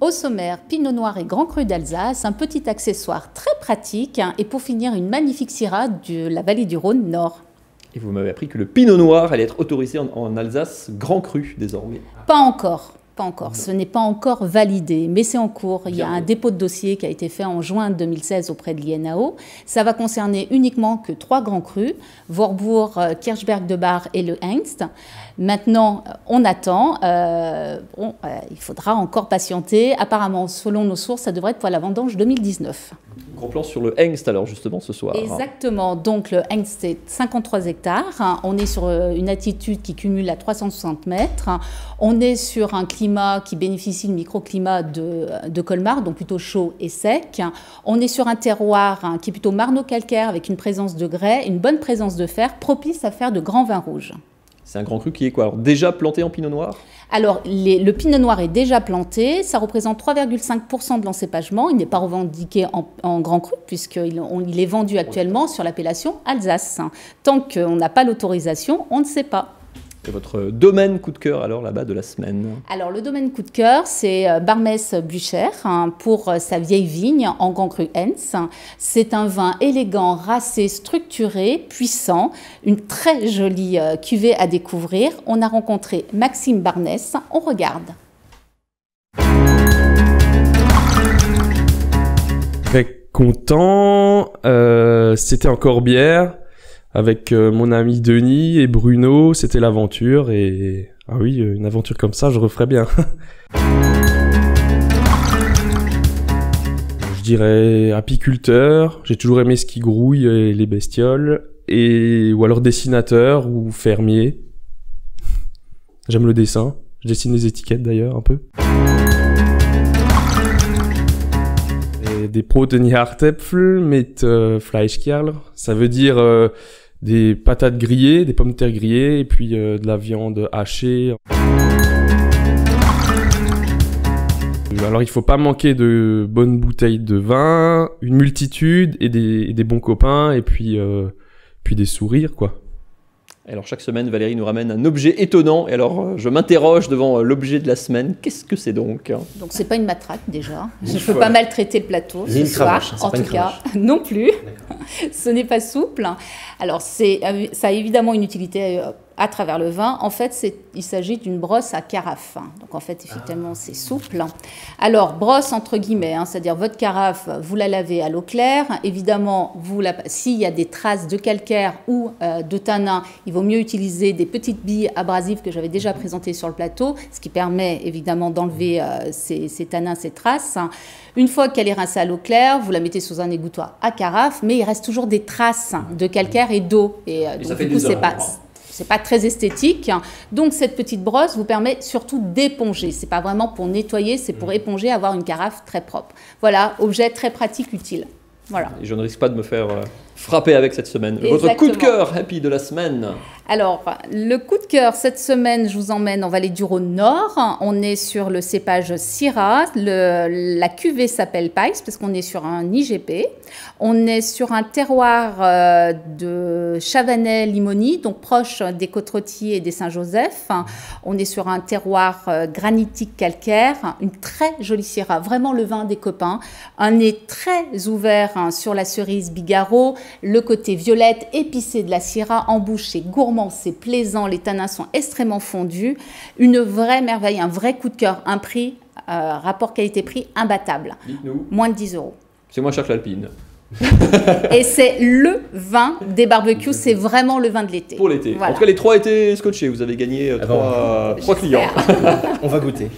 Au sommaire, Pinot Noir et Grand Cru d'Alsace, un petit accessoire très pratique. hein, et pour finir, une magnifique Syrah de la vallée du Rhône Nord. Et vous m'avez appris que le Pinot Noir allait être autorisé en, en Alsace grand cru désormais. Pas encore. Pas encore. Ce n'est pas encore validé, mais c'est en cours. Il y a un dépôt de dossier qui a été fait en juin 2016 auprès de l'INAO. Ça va concerner uniquement que trois grands crus, Vorbourg, Kirchberg de Bar et le Hengst. Maintenant, on attend. Euh, euh, il faudra encore patienter. Apparemment, selon nos sources, ça devrait être pour la vendange 2019. Gros plan sur le Hengst alors justement ce soir. Exactement. Donc le Hengst, c'est 53 hectares. On est sur euh, une altitude qui cumule à 360 mètres. On est sur un climat qui bénéficie du microclimat de, de Colmar, donc plutôt chaud et sec. On est sur un terroir hein, qui est plutôt marno-calcaire avec une présence de grès, une bonne présence de fer, propice à faire de grands vins rouges. C'est un grand cru qui est Déjà planté en Pinot Noir? Alors, le pinot noir est déjà planté, ça représente 3,5% de l'encépagement. Il n'est pas revendiqué en, grand cru, puisqu'il est vendu actuellement sur l'appellation Alsace. Tant qu'on n'a pas l'autorisation, on ne sait pas. Et votre domaine coup de cœur alors là-bas de la semaine Alors, le domaine coup de cœur, c'est euh, Barmès Bucher hein, pour euh, sa vieille vigne en grand cru Hens. C'est un vin élégant, racé, structuré, puissant, une très jolie euh, cuvée à découvrir. On a rencontré Maxime Barnès. On regarde. Très content. Euh, c'était en Corbière avec euh, mon ami Denis et Bruno. C'était l'aventure et ah oui, une aventure comme ça, je referais bien. je dirais apiculteur. J'ai toujours aimé ce qui grouille et les bestioles et ou alors dessinateur ou fermier. J'aime le dessin. Je dessine les étiquettes d'ailleurs un peu. Des Broten Hartäpfel mit euh, Fleischkerl. Ça veut dire euh, des patates grillées, des pommes de terre grillées et puis euh, de la viande hachée. Alors il faut pas manquer de bonnes bouteilles de vin, une multitude et des, et des bons copains et puis euh, puis des sourires quoi. Alors chaque semaine Valérie nous ramène un objet étonnant et alors euh, je m'interroge devant euh, l'objet de la semaine. Qu'est-ce que c'est donc? Donc c'est pas une matraque déjà. Je Ouf, peux pas maltraiter le plateau ce une soir, cravache, c'est en pas tout cas. Non plus. Ce n'est pas souple. Alors c'est, euh, ça a évidemment une utilité à travers le vin. En fait, il s'agit d'une brosse à carafe. Donc en fait, effectivement, c'est souple. Alors brosse entre guillemets, hein, c'est-à-dire votre carafe, vous la lavez à l'eau claire. Évidemment, vous la, s'il y a des traces de calcaire ou euh, de tanin, il vaut mieux utiliser des petites billes abrasives que j'avais déjà présentées sur le plateau, ce qui permet évidemment d'enlever euh, ces, ces tanins, ces traces. Une fois qu'elle est rincée à l'eau claire, vous la mettez sous un égouttoir à carafe, mais il reste toujours des traces de calcaire et d'eau. Et, euh, Et donc, ça fait du coup, c'est pas, hein. C'est pas très esthétique. Donc cette petite brosse vous permet surtout d'éponger. C'est pas vraiment pour nettoyer, c'est pour éponger, avoir une carafe très propre. Voilà, objet très pratique, utile. Voilà. Et je ne risque pas de me faire euh, frapper avec cette semaine. Votre coup de cœur happy de la semaine Alors, le coup de cœur, cette semaine, je vous emmène en vallée du Rhône Nord. On est sur le cépage Syrah. La cuvée s'appelle Pais parce qu'on est sur un IGP. On est sur un terroir euh, de Chavanais-Limony, donc proche des Côtes-Rôtiers et des Saint-Joseph. On est sur un terroir euh, granitique calcaire, une très jolie Syrah, vraiment le vin des copains. Un nez très ouvert hein, sur la cerise Bigaro, le côté violette épicé de la Syrah en bouche, gourmand, c'est plaisant, les tanins sont extrêmement fondus. Une vraie merveille, un vrai coup de cœur, un prix, euh, rapport qualité-prix imbattable, Dites-nous. moins de 10 euros. C'est moins cher que l'Alpine. Et c'est le vin des barbecues, c'est vraiment le vin de l'été. Pour l'été. Voilà. En tout cas, les trois étaient scotchés. Vous avez gagné euh, Ah trois, clients. On va goûter.